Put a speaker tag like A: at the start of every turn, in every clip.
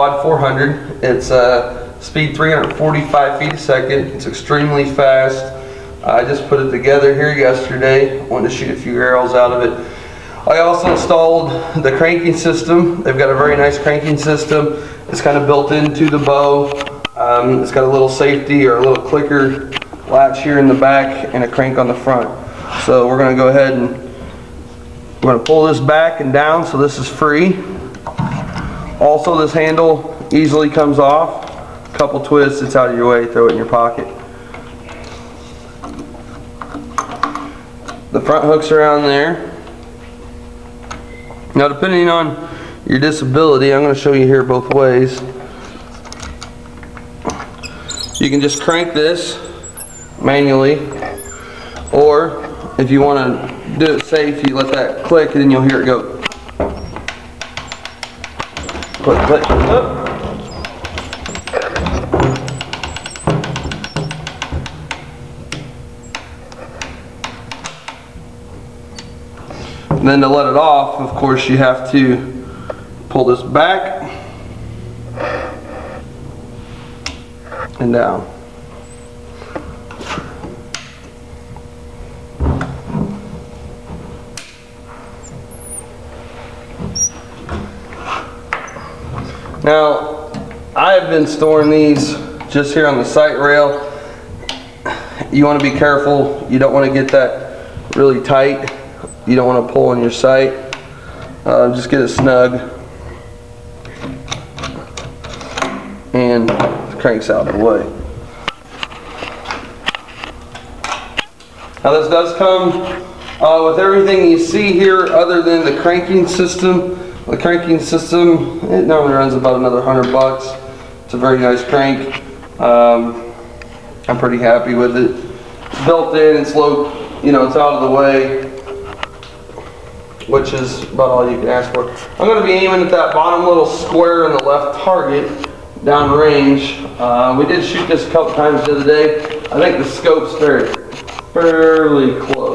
A: Quad 400. It's uh, speed 345 feet a second. It's extremely fast. I just put it together here yesterday. Wanted to shoot a few arrows out of it. I also installed the cranking system. They've got a very nice cranking system. It's kind of built into the bow. Um, it's got a little safety or a little clicker latch here in the back and a crank on the front. So we're going to go ahead and we're going to pull this back and down so this is free. Also this handle easily comes off. A couple twists, it's out of your way, throw it in your pocket. The front hook's around there. Now depending on your disability, I'm going to show you here both ways. You can just crank this manually or if you want to do it safe, you let that click and then you'll hear it go. Click, up. And then to let it off, of course, you have to pull this back and down. Now, I've been storing these just here on the sight rail. You want to be careful. You don't want to get that really tight. You don't want to pull on your sight. Uh, just get it snug. And cranks out of the way. Now this does come uh, with everything you see here other than the cranking system. The cranking system, it normally runs about another hundred bucks. It's a very nice crank. Um, I'm pretty happy with it. It's built in, it's low, you know, it's out of the way, which is about all you can ask for. I'm going to be aiming at that bottom little square in the left target down range. Uh, we did shoot this a couple times the other day. I think the scope's very, fairly close.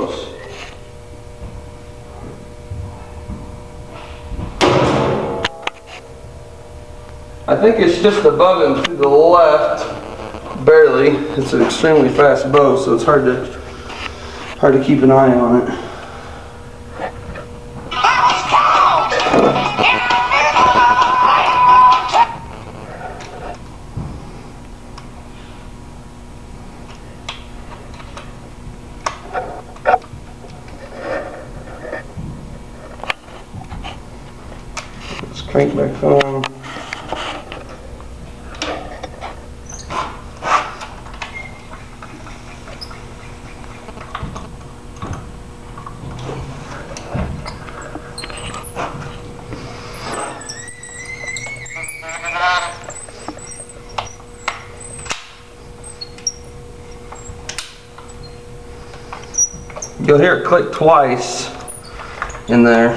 A: I think it's just above him to the left, barely. It's an extremely fast bow, so it's hard to hard to keep an eye on it. Let's crank back on. You'll hear it click twice in there.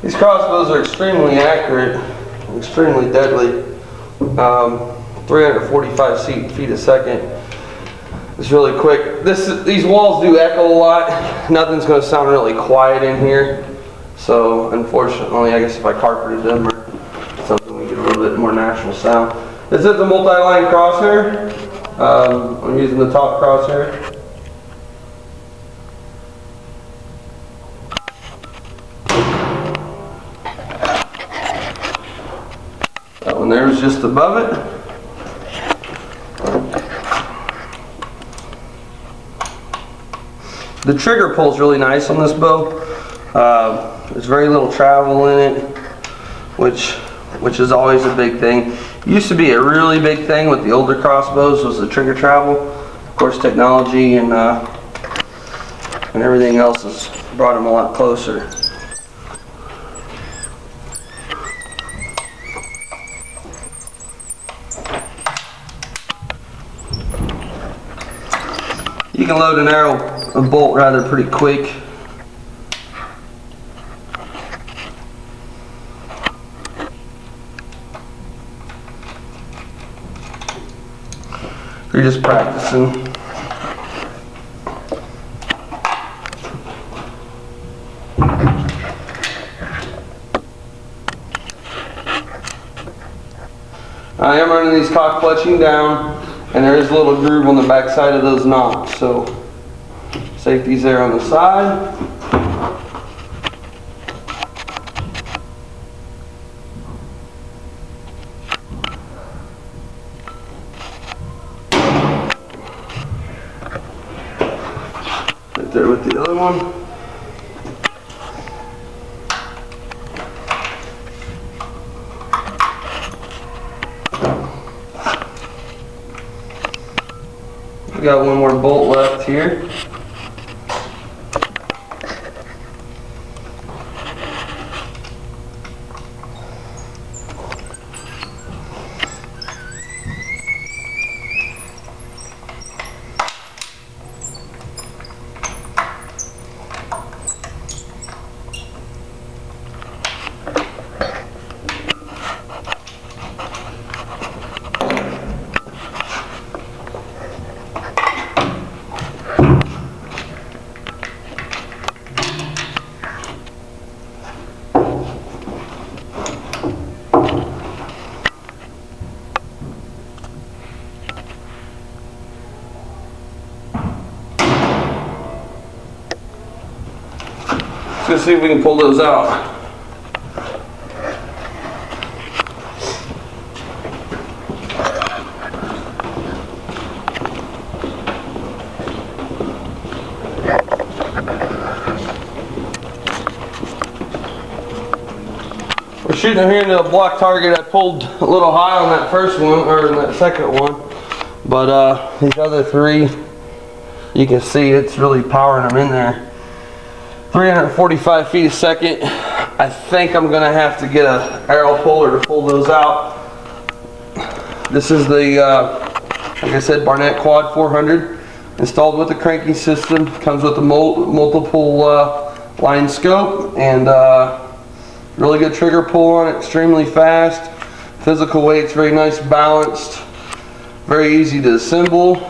A: These crossbows are extremely accurate, extremely deadly. Um, 345 feet, feet a second. It's really quick. This these walls do echo a lot. Nothing's going to sound really quiet in here. So unfortunately, I guess if I carpeted them or something, we get a little bit more natural sound. This is the multi-line crosshair. Um, I'm using the top crosshair. That one there is just above it. The trigger pull is really nice on this bow. Uh, there's very little travel in it, which which is always a big thing. Used to be a really big thing with the older crossbows was the trigger travel. Of course, technology and uh, and everything else has brought them a lot closer. You can load an arrow, a bolt rather pretty quick. You're just practicing. I am running these cock clutching down and there is a little groove on the back side of those knobs so safety's there on the side. Right there with the other one. We got one more bolt left here. Let's see if we can pull those out. We're shooting here into a block target. I pulled a little high on that first one, or that second one. But uh, these other three, you can see it's really powering them in there. 345 feet a second. I think I'm gonna have to get a arrow puller to pull those out. This is the, uh, like I said, Barnett Quad 400 installed with the cranking system. Comes with a mul multiple uh, line scope and uh, really good trigger pull on it. Extremely fast. Physical weight's very nice balanced. Very easy to assemble.